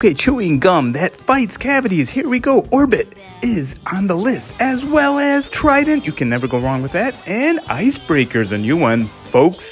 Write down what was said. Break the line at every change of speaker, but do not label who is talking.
Okay, chewing gum that fights cavities. Here we go. Orbit is on the list, as well as Trident. You can never go wrong with that. And Icebreaker's a new one, folks.